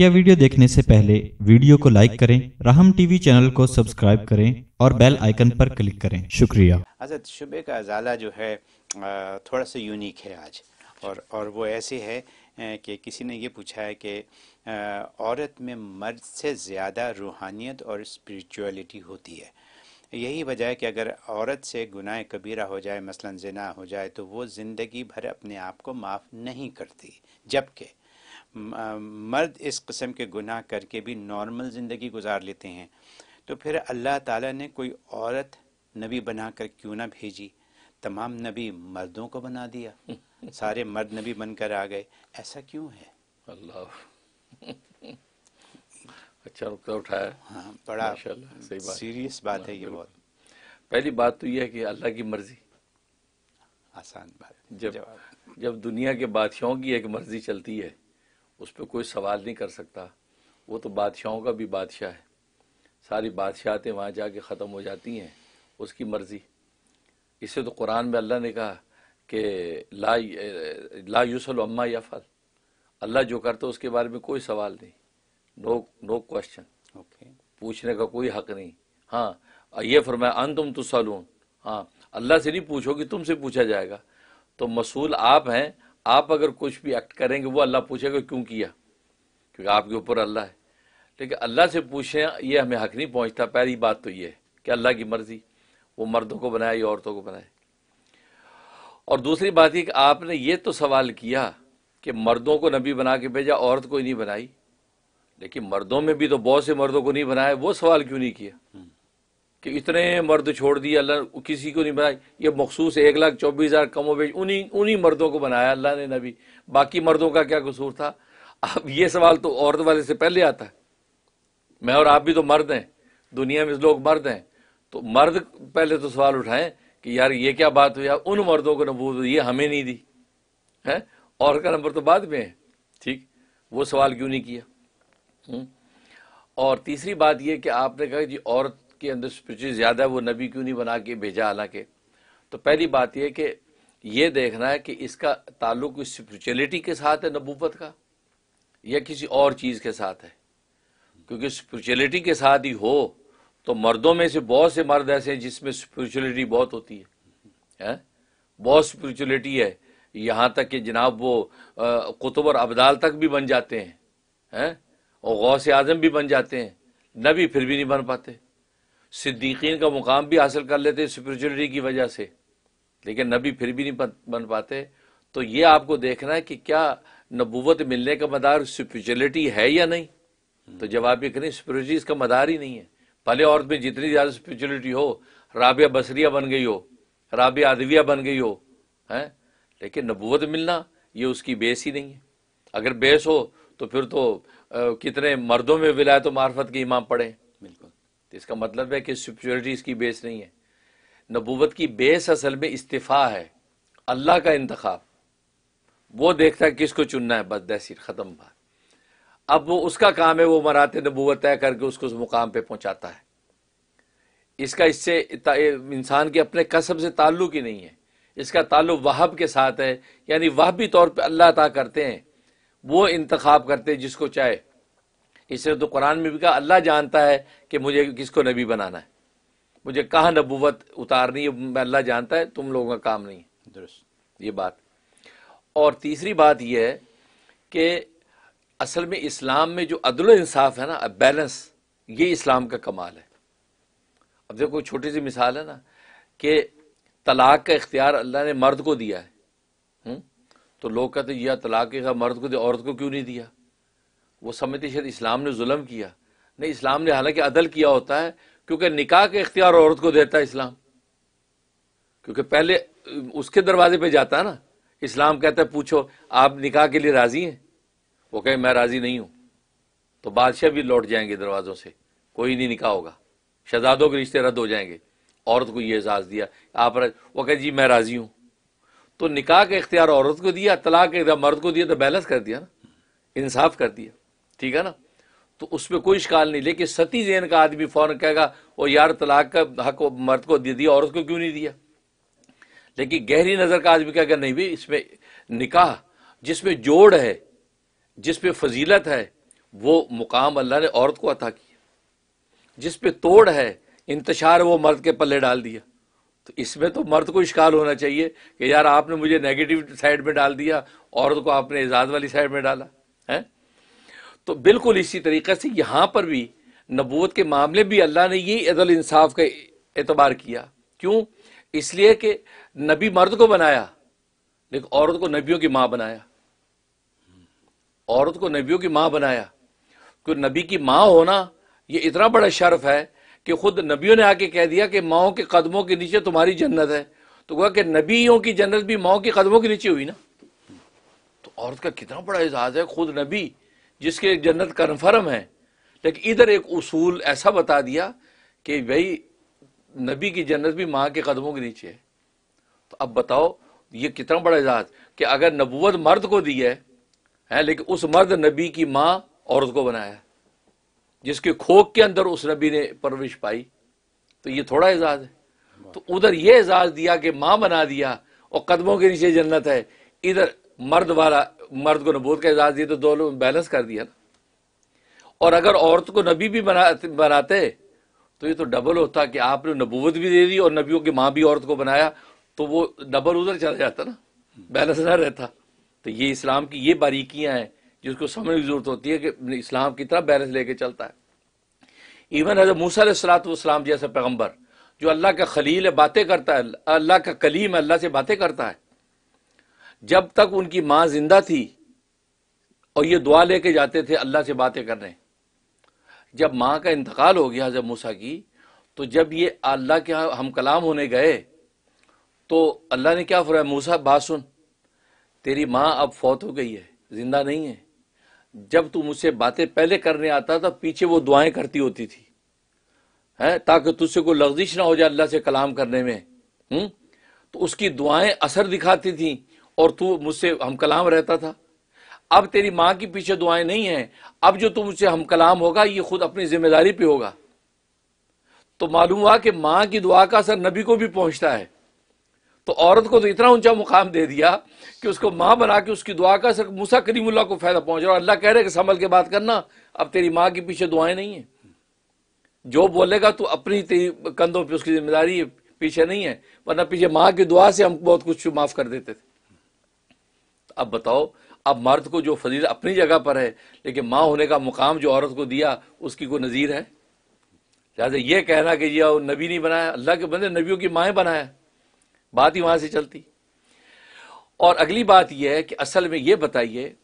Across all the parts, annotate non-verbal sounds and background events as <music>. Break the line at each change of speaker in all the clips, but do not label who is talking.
बकिया video देखने से पहले वीडियो को लाइक करें, राहम टीवी चैनल को सब्सक्राइब करें और बेल आइकन पर क्लिक करें। शुक्रिया।
हज़रत शुबे का अजाला जो है थोड़ा सा यूनिक है आज। और और वो ऐसे है कि किसी ने ये पूछा है कि औरत में मर्द से ज़्यादा रूहानियत और स्पिरिचुअलिटी होती है। यही वजह है कि अगर औरत से गुनाह कबीरा हो जाए, मसलन जिना हो जाए तो वो ज़िंदगी भर अपने आप को माफ़ नहीं करती, जबकि मर्द इस किस्म के गुनाह करके भी नॉर्मल ज़िंदगी गुजार लेते हैं। तो फिर अल्लाह ताला ने कोई औरत नबी बनाकर क्यों ना भेजी? तमाम नबी मर्दों को बना दिया। <laughs> सारे मर्द नबी बनकर आ गए। ऐसा क्यों है?
अल्लाह। अच्छा नुकता उठाया।
हाँ बड़ा
सही बात।
सीरियस बात है ये। बहुत।
पहली बात तो यह है कि अल्लाह की मर्ज़ी।
आसान बात।
जब जब दुनिया के बादशाहों की एक मर्ज़ी चलती है उस पर कोई सवाल नहीं कर सकता। वो तो बादशाहों का भी बादशाह है। सारी बादशाहतें वहाँ जाके ख़त्म हो जाती हैं उसकी मर्ज़ी। इससे तो कुरान में अल्लाह ने कहा कि ला ला युसल अम्मा यफल। अल्लाह जो करता है उसके बारे में कोई सवाल नहीं। नो नो क्वेश्चन
ओके
पूछने का कोई हक नहीं। हाँ ये फरमाया अन तुम तुसलून। हाँ अल्लाह से नहीं पूछोगे तुमसे पूछा जाएगा। तो मसूल आप हैं आप अगर कुछ भी एक्ट करेंगे, वो अल्लाह पूछेगा क्यों किया? क्योंकि आपके ऊपर अल्लाह है। लेकिन अल्लाह से पूछें, ये हमें हक नहीं पहुँचता। पहली बात तो ये है कि अल्लाह की मर्ज़ी, वो मर्दों को बनाए या औरतों को बनाए। और दूसरी बात ये कि आपने ये तो सवाल किया कि मर्दों को नबी बना के भेजा, औरत को ही नहीं बनाई। लेकिन मर्दों में भी तो बहुत से मर्दों को नहीं बनाया, वो सवाल क्यों नहीं किया? कि इतने मर्द छोड़ दिए, अल्लाह किसी को नहीं बनाया। ये मखसूस एक लाख चौबीस हज़ार कमो बेच उन्हीं उन्हीं मर्दों को बनाया अल्लाह ने नबी। बाकी मर्दों का क्या कसूर था? अब ये सवाल तो औरत वाले से पहले आता है। मैं और आप भी तो मर्द हैं, दुनिया में लोग मर्द हैं। तो मर्द पहले तो सवाल उठाएँ कि यार ये क्या बात हुई? उन मर्दों को नबूत ये हमें नहीं दी। है? और का नंबर तो बाद में है, ठीक? वो सवाल क्यों नहीं किया? हम्म? और तीसरी बात यह कि आपने कहा जी, औरत के अंदर स्पिरिचुअल ज़्यादा है वो नबी क्यों नहीं बना के भेजा हालाँकि? तो पहली बात यह कि ये देखना है कि इसका ताल्लुक स्पिरिचुअलिटी के साथ है, नबूवत का, या किसी और चीज़ के साथ है? क्योंकि स्पिरिचुअलिटी के साथ ही हो तो मर्दों में से बहुत से मर्द ऐसे हैं जिसमें स्पिरिचुअलिटी बहुत होती है। हैं? बहुत स्पिरिचुअलिटी है। यहाँ तक कि जनाब वो कुतुब और अबदाल तक भी बन जाते हैं। हैं? और गौ से आज़म भी बन जाते हैं। नबी फिर भी नहीं बन पाते। सिद्दीकीन का मुकाम भी हासिल कर लेते स्पिरिचुअलिटी की वजह से। लेकिन नबी फिर भी नहीं बन, पाते। तो ये आपको देखना है कि क्या नबूवत मिलने का मदार स्पिरिचुअलिटी है या नहीं? तो जवाब ये करें स्पिरिचुअलिटी इसका मदार ही नहीं है। भले औरत में जितनी ज़्यादा स्पिरिचुअलिटी हो राबिया बसरिया बन गई हो राबिया अदविया बन गई हो हैं? लेकिन नबूवत मिलना ये उसकी बेस ही नहीं है। अगर बेस हो तो फिर तो अ, कितने मर्दों में विलायत मार्फत के इमाम पढ़े। तो इसका मतलब है कि स्पिरिचुअलिटी इसकी बेस नहीं है। नबूवत की बेस असल में इस्तीफ़ा है, अल्लाह का इंतखाब। वो देखता है किसको चुनना है, बस दैसी ख़त्म बात। अब वो उसका काम है, वो मराते नबूवत तय करके उसको उस मुकाम पे पहुंचाता है। इसका इससे इंसान के अपने कसब से ताल्लुक ही नहीं है। इसका ताल्लुक वहब के साथ है, यानी वह भी तौर पर अल्लाह अता करते हैं। वो इंतखाब करते हैं जिसको चाहे इससे तो कुरान में भी कहा अल्लाह जानता है कि मुझे किसको नबी बनाना है। मुझे कहाँ नबूवत उतारनी है अल्लाह जानता है तुम लोगों का काम नहीं है।
दुरुस्त।
ये बात। और तीसरी बात यह है कि असल में इस्लाम में जो अदल इंसाफ है ना बैलेंस ये इस्लाम का कमाल है। अब देखो छोटी सी मिसाल है ना कि तलाक का इख्तियार अल्लाह ने मर्द को दिया है। हुँ? तो लोग कहते यह तलाक का मर्द को दिया औरत को क्यों नहीं दिया? वो समझते शायद इस्लाम ने जुल्म किया। नहीं, इस्लाम ने हालाँकि अदल किया होता है, क्योंकि निकाह के इख्तियार औरत को देता है इस्लाम। क्योंकि पहले, उसके दरवाजे पे जाता है ना, इस्लाम कहता है, पूछो, आप निकाह के लिए राज़ी हैं? वो कहे, मैं राज़ी नहीं हूँ। तो बादशाह भी लौट जाएँगे दरवाजों से। कोई नहीं निकाह होगा। शहजादों के रिश्ते रद्द हो जाएँगे। औरत को ये एजाज दिया, आप वो कहे, जी, मैं राज़ी हूँ। तो निकाह का इख्तियार औरत को दिया, तलाक मर्द को दिया तो बैलेंस कर दिया ना। इंसाफ कर दिया। ठीक है ना? तो उसमें कोई शिकाल नहीं। लेकिन सती जैन का आदमी फ़ौरन कहेगा वो यार, तलाक का हक मर्द को दे दिया औरत को क्यों नहीं दिया? लेकिन गहरी नज़र का आदमी कहेगा, नहीं भाई, इसमें निकाह, जिसमें जोड़ है, जिसमें फजीलत है, वो मुकाम अल्लाह ने औरत को अता किया। जिस पे तोड़ है, इंतशार वो मर्द के पल्ले डाल दिया। तो इसमें तो मर्द को इश्काल होना चाहिए कि यार, आपने मुझे नेगेटिव साइड में डाल दिया, औरत को आपने एजाज वाली साइड में डाला, है? तो बिल्कुल इसी तरीके से यहाँ पर भी नबूत के मामले भी अल्लाह ने ये अदल इंसाफ का एतबार किया। क्यों? इसलिए कि नबी मर्द को बनाया, लेकिन औरत को नबियों की माँ बनाया। औरत को नबियों की माँ बनाया। क्योंकि नबी की माँ होना, ये इतना बड़ा शर्फ है कि खुद नबियों ने आके कह दिया कि माओ के कदमों के नीचे तुम्हारी जन्नत है। तो कहा कि नबियों की जन्नत भी माओ के कदमों के नीचे हुई ना? तो औरत का कितना बड़ा एजाज है, खुद नबी जिसके जन्नत कन्फर्म है। लेकिन इधर एक उसूल ऐसा बता दिया कि भाई नबी की जन्नत भी माँ के कदमों के नीचे है। तो अब बताओ ये कितना बड़ा एजाज कि अगर नबूवत मर्द को दी है, है लेकिन उस मर्द नबी की माँ औरत को बनाया जिसके खोक के अंदर उस नबी ने परवरिश पाई तो ये थोड़ा एजाज है। तो उधर ये एजाज दिया कि माँ बना दिया और कदमों के नीचे जन्नत है। इधर मर्द वाला, मर्द को नबूत का एजाज दिया तो दोनों बैलेंस कर दिया ना। और अगर औरत को नबी भी बना, बनाते तो ये तो डबल होता कि आपने नबूवत भी दे दी और नबियों की माँ भी औरत को बनाया तो वो डबल उधर चला जाता ना। बैलेंस ना रहता। तो ये इस्लाम की ये बारीकियाँ हैं, जिसको समझने की ज़रूरत होती है कि इस्लाम की तरह बैलेंस लेके चलता है। इवन हज़रत मूसा सलाम जैसा पैगंबर जो अल्लाह का खलील है, बातें करता है, अल्लाह का कलीम है, अल्लाह से बातें करता है जब तक उनकी माँ ज़िंदा थी और ये दुआ लेके जाते थे, अल्लाह से बातें करने जब माँ का इंतकाल हो गया जब मूसा की तो जब ये अल्लाह के हम कलाम होने गए तो अल्लाह ने क्या फरमाया, मूसा, बात सुन, तेरी माँ अब फौत हो गई है, ज़िंदा नहीं है। जब तू मुझसे बातें पहले करने आता था, पीछे वो दुआएँ करती होती थी। है, ताकि तुझसे कोई लफ्जिश ना हो जाए अल्लाह से कलाम करने में। हम्म तो उसकी दुआएँ असर दिखाती थी और तू मुझसे हम कलाम रहता था। अब तेरी माँ की पीछे दुआएँ नहीं है। अब जो तू मुझसे हम कलाम होगा, ये खुद अपनी ज़िम्मेदारी पे होगा। तो मालूम हुआ कि माँ की दुआ का असर नबी को भी पहुँचता है। तो औरत को तो इतना ऊँचा मुकाम दे दिया कि उसको माँ बना के उसकी दुआ का असर मूसा करीमुल्ला को फ़ायदा पहुँच रहा अल्लाह कह रहे कि संभल के बात करना, अब तेरी माँ के पीछे दुआएँ नहीं है। जो बोलेगा तो अपनी तेरी कंधों पर उसकी ज़िम्मेदारी पीछे नहीं है, वरना पीछे माँ की दुआ से हम बहुत कुछ माफ़ कर देते थे। अब बताओ, अब मर्द को जो फजील अपनी जगह पर है, लेकिन माँ होने का मुकाम जो औरत को दिया, उसकी कोई नज़ीर है? लिहाजा ये कहना कि ये नबी नहीं बनाया, अल्लाह के बंदे नबियों की माएँ बनाया। बात ही वहाँ से चलती। और अगली बात यह है कि असल में ये बताइए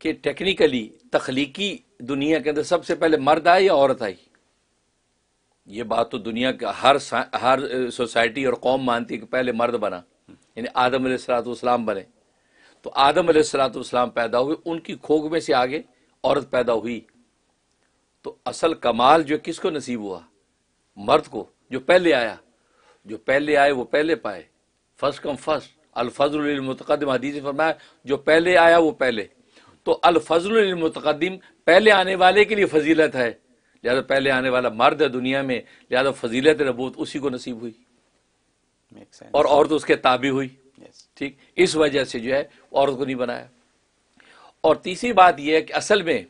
कि टेक्निकली तख्लीकी दुनिया के अंदर सबसे पहले मर्द आए या औरत आई? ये बात तो दुनिया का हर हर सोसाइटी और कौम मानती है कि पहले मर्द बना। यानी आदम सलाम बने। तो आदम सलाम पैदा हुए उनकी खोग में से आगे औरत पैदा हुई। तो असल कमाल जो किसको नसीब हुआ? मर्द को जो पहले आया। जो पहले आए वो पहले पाए। फ़र्स्ट कम फ़र्स्ट अलफजलमतकदम हदीस फरमाया जो पहले आया वो पहले। तो अलफजलमतकदम पहले आने वाले के लिए फजीलत है। लिहाजा पहले आने वाला मर्द है दुनिया में लिहाजा फजीलत नबूत उसी को नसीब हुई। और औरत तो उसके ताबी हुई। ठीक? इस वजह से जो है औरत को नहीं बनाया। और तीसरी बात यह है कि असल में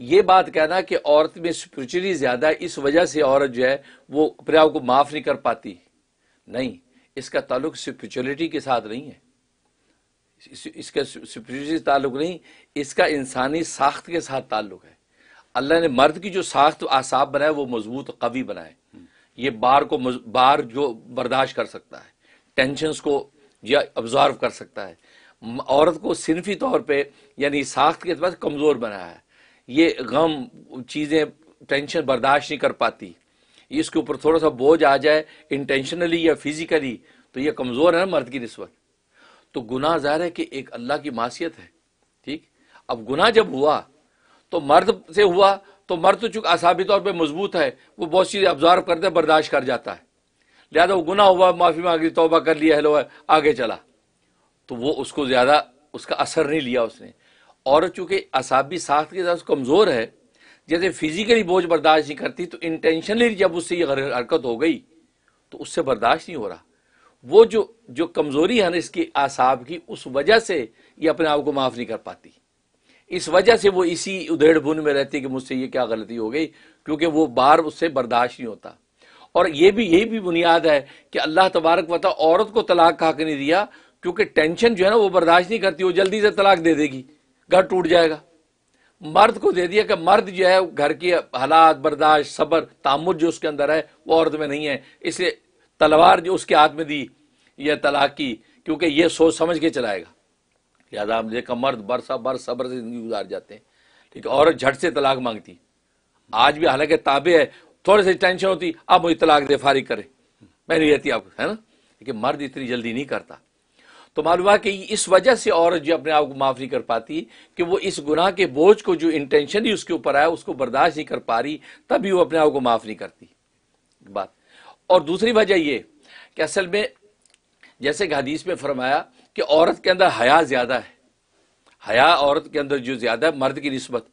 ये बात कहना कि औरत में स्पिरिचुअली ज़्यादा इस वजह से औरत जो है वो अपने आप को माफ़ नहीं कर पाती। नहीं, इसका ताल्लुक स्पिरिचुअलिटी के साथ नहीं है। इसका स्पिरिचुअलिटी ताल्लुक नहीं, इसका इंसानी साख्त के साथ ताल्लुक है। अल्लाह ने मर्द की जो साख्त आसाब बनाए, वो मज़बूत कवि बनाए। ये बार को बार जो बर्दाश्त कर सकता है। टेंशन को या ऑब्जॉर्व कर सकता है। औरत को सिनफी तौर पे, यानी साख्त के बाद कमज़ोर बनाया है। ये गम, चीज़ें टेंशन बर्दाश्त नहीं कर पाती। इसके ऊपर थोड़ा सा बोझ आ जाए इंटेंशनली या फिजिकली तो ये कमज़ोर है ना मर्द की नस्बत तो गुनाह ज़ाहिर है कि एक अल्लाह की मासीत है, ठीक? अब गुनाह जब हुआ तो मर्द से हुआ तो मर्द तो चूँकि असाबी तौर पर मज़बूत है, वो बहुत चीज़ें ऑब्जॉर्व करते बर्दाश्त कर जाता है। लिहाजा वो गुना हुआ, माफ़ी मांगी, तोबा कर लिया, हेलो, आगे चला। तो वो उसको ज़्यादा, उसका असर नहीं लिया उसने। और चूँकि असाबी साख के साथ कमज़ोर है, जैसे फिजिकली बोझ बर्दाश्त नहीं करती तो इंटेंशनली जब उससे ये हरकत हो गई तो उससे बर्दाश्त नहीं हो रहा। वो जो जो कमज़ोरी है ना, इसकी आसाब की, उस वजह से ये अपने आप को माफ़ नहीं कर पाती। इस वजह से वो इसी उधेड़ बुन में रहती है कि मुझसे ये क्या गलती हो गई, क्योंकि वो बार उससे बर्दाश्त नहीं होता। और ये भी यही भी बुनियाद है कि अल्लाह तबारक वता औरत को तलाक कहा नहीं दिया, क्योंकि टेंशन जो है ना वो बर्दाश्त नहीं करती, वो जल्दी से तलाक दे देगी, घर टूट जाएगा। मर्द को दे दिया कि मर्द जो है, घर की हालात, बर्दाश्त, सब्र तामुल जो उसके अंदर है, वो औरत में नहीं है। इसलिए तलवार जो उसके हाथ में दी, यह तलाक की, क्योंकि ये सोच समझ के चलाएगा। लिहाजा हम देखा, मर्द बरसा, बर सब्र से ज़िंदगी गुजार जाते हैं। ठीक है, औरत झट से तलाक मांगती। आज भी हालाँकि ताबे है थोड़े से टेंशन होती, अब मुझे तलाक दे, फारिग करे। मैं नहीं रहती आपको है ना? लेकिन मर्द इतनी जल्दी नहीं करता। तो मालूम है कि इस वजह से औरत जो अपने आप को माफ़ नहीं कर पाती, कि वो इस गुनाह के बोझ को जो इंटेंशन ही उसके ऊपर आया, उसको बर्दाश्त नहीं कर पा रही, तभी वो अपने आप को माफ़ नहीं करती। बात। और दूसरी वजह ये, कि असल में जैसे कि हदीस में फरमाया कि औरत के अंदर हया ज़्यादा है। हया औरत के अंदर जो ज़्यादा है, मर्द की नस्बत।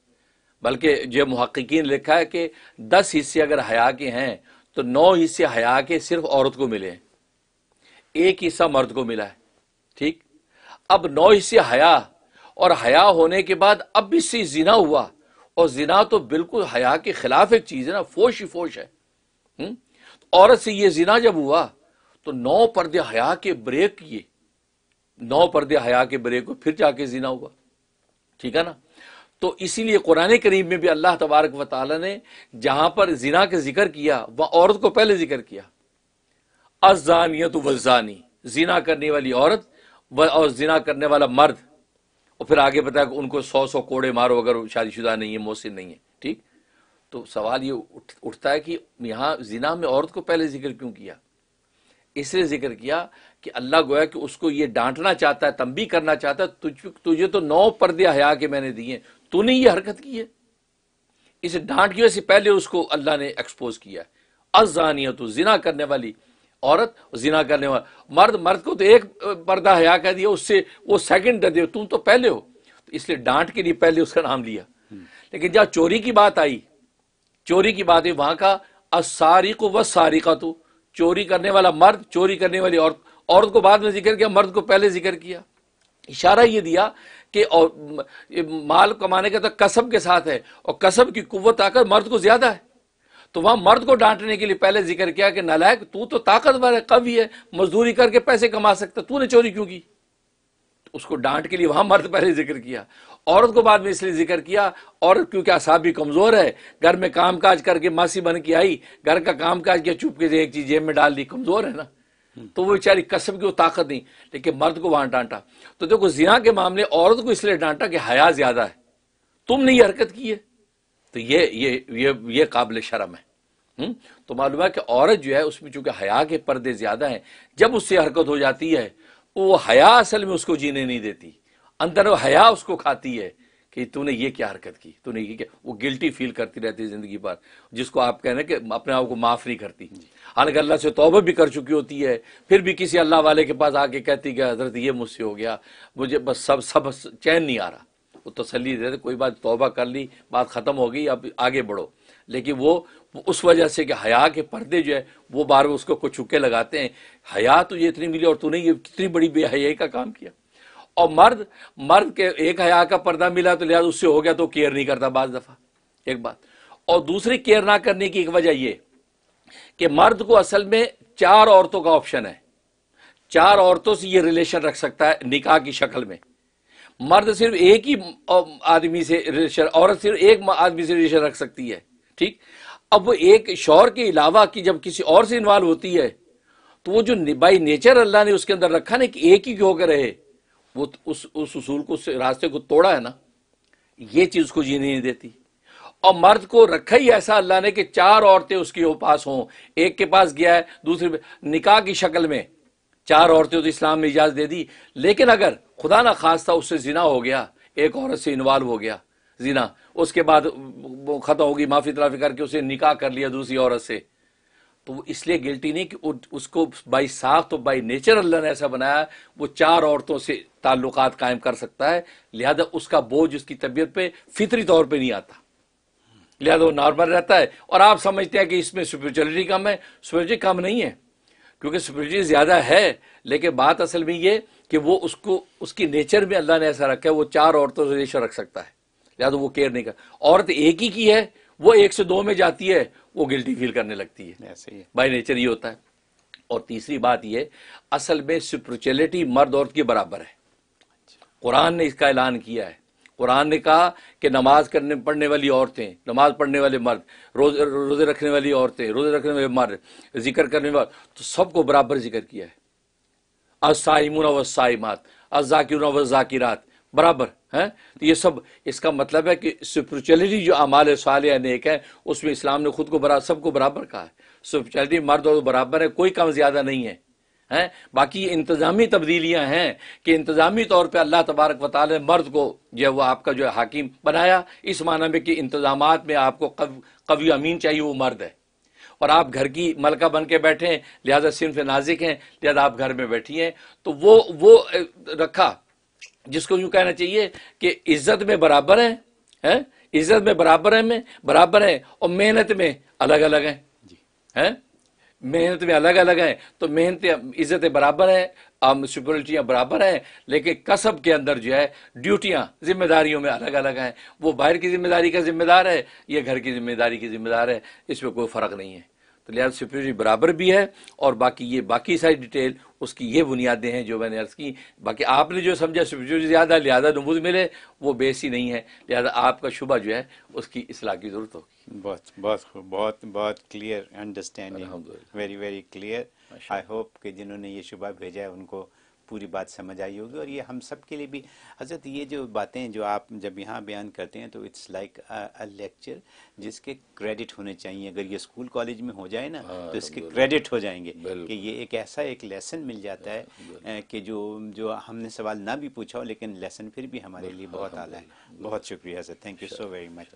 बल्कि जो महक्कीन लिखा है कि दस हिस्से अगर हया के हैं तो नौ हिस्से हया के सिर्फ़ औरत को मिले एक हिस्सा मर्द को मिला है, ठीक? अब नौ हिस्से हया और हया होने के बाद अब भी इससे जिना हुआ और जिना तो बिल्कुल हया के खिलाफ एक चीज़ है ना, फोश ही फोश है। हम्म? औरत से ये जिना जब हुआ तो नौ पर्दे हया के ब्रेक किए। नौ पर्दे हया के ब्रेक को फिर जाके जिना हुआ। ठीक है ना? तो इसीलिए कुरान करीब में भी अल्लाह तबारक व वाली ने जहाँ पर जिना का ज़िक्र किया वह औरत को पहले ज़िक्र किया। अजानियत वजानी जिना करने वाली औरत और जिना करने वाला मर्द। और फिर आगे बताया कि उनको सौ सौ कोड़े मारो अगर शादीशुदा नहीं है मोहसिन नहीं है ठीक? तो सवाल ये उठ, उठता है कि यहाँ जिना में औरत को पहले ज़िक्र क्यों किया? इसलिए ज़िक्र किया कि अल्लाह गोया कि उसको ये डांटना चाहता है तंबी करना चाहता है तुझ तुझे तो नौ पर्दे हया के मैंने दिए तूने ये हरकत की है। इसे डांट की से पहले उसको अल्लाह ने एक्सपोज किया। अजानियत, जिना करने वाली औरत, जिना करने वाला। मर्द मर्द को तो एक पर्दा हया कह दिया, उससे वो सेकंड दे तुम तो पहले हो। तो इसलिए डांट के लिए पहले उसका नाम लिया। लेकिन जब चोरी की बात आई, चोरी की बात है वहाँ का असारी को व सारी का तो चोरी करने वाला मर्द, चोरी करने वाली औरत औरत को बाद में ज़िक्र किया, मर्द को पहले ज़िक्र किया। इशारा ये दिया कि और माल कमाने का तो कसब के साथ है, और कसब की कुत आकर मर्द को ज़्यादा है। तो वहाँ मर्द को डांटने के लिए पहले ज़िक्र किया कि नालायक, तू तो ताकतवर है, कवि है, मजदूरी करके पैसे कमा सकता तूने चोरी क्यों की? उसको डांट के लिए वहाँ मर्द पहले ज़िक्र किया। औरत को बाद में इसलिए ज़िक्र किया औरत क्योंकि आसाब भी कमज़ोर है, घर में काम काज करके मासी बन के आई, घर का काम काज किया चुप के एक चीज़ जेब में डाल दी, कमज़ोर है ना। तो वो बेचारी कसम की वो ताकत नहीं, लेकिन मर्द को वहाँ डांटा। तो देखो जिया के मामले औरत को इसलिए डांटा कि हया ज़्यादा है। तुमने ये हरकत की है। तो ये ये ये ये काबिल शर्म है हुँ? हम्म? तो मालूम है कि औरत जो है, उसमें चूँकि हया के पर्दे ज़्यादा हैं, जब उससे हरकत हो जाती है, वो हया असल में उसको जीने नहीं देती। अंदर वो हया उसको खाती है। कि तूने ये क्या हरकत की? तूने ये क्या? वो गिल्टी फील करती रहती है ज़िंदगी भर जिसको आप कह रहे हैं कि अपने आप को माफ़ नहीं करती। हालाँकि अल्लाह से तोबा भी कर चुकी होती है फिर भी किसी अल्लाह वाले के पास आके कहती कि हज़रत ये मुझसे हो गया मुझे बस सब सब चैन नहीं आ रहा। वो तसली देते कोई बात तोबा कर ली बात खत्म हो गई अब आगे बढ़ो। लेकिन वो उस वजह से कि हया के पर्दे जो है वो बार बार उसको कुछ चुके लगाते हैं हया तुझे इतनी मिली और तूने ये कितनी बड़ी बेहयाई का काम किया। और मर्द मर्द के एक हया का पर्दा मिला तो लिहाजा उससे हो गया तो केयर नहीं करता बाज दफ़ा। एक बात। और दूसरी केयर ना करने की एक वजह यह कि मर्द को असल में चार औरतों का ऑप्शन है। चार औरतों से ये रिलेशन रख सकता है निकाह की शक्ल में। मर्द सिर्फ़ एक ही आदमी से रिलेशन औरत सिर्फ़ एक आदमी से रिलेशन रख सकती है। ठीक? अब वो एक शौर के अलावा की जब किसी और से इन्वॉल्व होती है तो वो जो बाई नेचर अल्लाह ने उसके अंदर रखा ना कि एक ही होकर रहे वो उस उस उसूल को रास्ते को तोड़ा है ना, ये चीज़ उसको जीने नहीं देती। और मर्द को रखा ही ऐसा अल्लाह ने कि चार औरतें उसके पास हों, एक के पास गया है, दूसरे निकाह की शक्ल में चार औरतें तो इस्लाम में इजाज़त दे दी। लेकिन अगर खुदा ना खास था उससे जिना हो गया, एक औरत से इन्वॉल्व हो गया जिना, उसके बाद खत्म होगी, माफ़ी तलाफी करके उसे निकाह कर लिया दूसरी औरत से। तो वो इसलिए गिल्टी नहीं कि उसको बाई साख तो बाई नेचर अल्लाह ने ऐसा बनाया, वो चार औरतों से ताल्लुकात कायम कर सकता है, लिहाजा उसका बोझ उसकी तबीयत पे फितरी तौर पे नहीं आता। लिहाजा वो नॉर्मल रहता है। और आप समझते हैं कि इसमें स्पिरिचुअलिटी कम है स्पिरिचुअलिटी कम नहीं है, क्योंकि स्पिरिचुअलिटी ज़्यादा है, लेकिन बात असल में ये कि वो उसको, उसकी नेचर में अल्लाह ने ऐसा रखा है, वो चार औरतों से रिलेशन रख सकता है। लिहाजा वो केयर नहीं कर, औरत एक ही की है, वो एक से दो में जाती है वो गिल्टी फील करने लगती है।
ऐसे ही
बाई नेचर ये होता है। और तीसरी बात ये असल में स्परिचुअलिटी मर्द औरत के बराबर है। कुरान ने इसका ऐलान किया है। कुरान ने कहा कि नमाज़ करने पढ़ने वाली औरतें नमाज़ पढ़ने वाले मर्द रोज रोज़े रखने वाली औरतें रोज़े रखने वाले मर्द ज़िक्र करने वाले तो सबको बराबर ज़िक्र किया है। असाइमुन व साइमात अजाकिर व जाकिरात बराबर है? तो ये सब इसका मतलब है कि स्पिरिचुअलिटी जो अमाल साल नेक है उसमें इस्लाम ने खुद को बराबर सबको बराबर कहा है। स्पिरिचुअलिटी मर्द और बराबर है कोई कम ज़्यादा नहीं है हैं? बाकी इंतजामी तब्दीलियाँ हैं कि इंतजामी तौर पे अल्लाह तबारक वाल ने मर्द को जो है वो आपका जो है हाकिम बनाया। इस माना में कि इंतज़ाम में आपको कव, अमीन चाहिए वो मर्द है। और आप घर की मलका बन के बैठे हैं लिहाजा सिंफ नाजिक हैं लिहाजा आप घर में बैठी हैं तो वो वो रखा। जिसको यूँ कहना चाहिए कि इज़्ज़त में बराबर है, है? इज़्ज़त में बराबर है में बराबर है और मेहनत में अलग अलग है हैं? मेहनत में अलग अलग है तो मेहनत इज़्ज़त बराबर है सुपरिटियाँ बराबर हैं लेकिन कसब के अंदर जो है ड्यूटियाँ जिम्मेदारियों में अलग अलग हैं। वो बाहर की ज़िम्मेदारी का जिम्मेदार है ये घर की ज़िम्मेदारी की जिम्मेदार है इसमें कोई फ़र्क नहीं है। तो लिहाजा सिक्योरिटी बराबर भी है और बाकी ये बाकी सारी डिटेल उसकी ये बुनियादें हैं जो मैंने अर्ज़ की। बाकी आपने जो समझा सिक्योरिटी ज़्यादा लिहाजा नमूद मिले वो बेसी नहीं है। लिहाजा आपका शुबा जो है उसकी असलाह की ज़रूरत होगी।
बहुत बहुत बहुत बहुत clear understanding very very clear I hope कि जिन्होंने ये शुबा भेजा है उनको पूरी बात समझ आई होगी और ये हम सब के लिए भी। हज़रत ये जो बातें जो आप जब यहाँ बयान करते हैं तो इट्स लाइक अ लेक्चर जिसके क्रेडिट होने चाहिए। अगर ये स्कूल कॉलेज में हो जाए ना तो इसके क्रेडिट हो जाएँगे कि ये एक ऐसा एक लेसन मिल जाता है कि जो जो हमने सवाल ना भी पूछा हो लेकिन लेसन फिर भी हमारे लिए बहुत आला है। बहुत शुक्रिया sir thank you so very much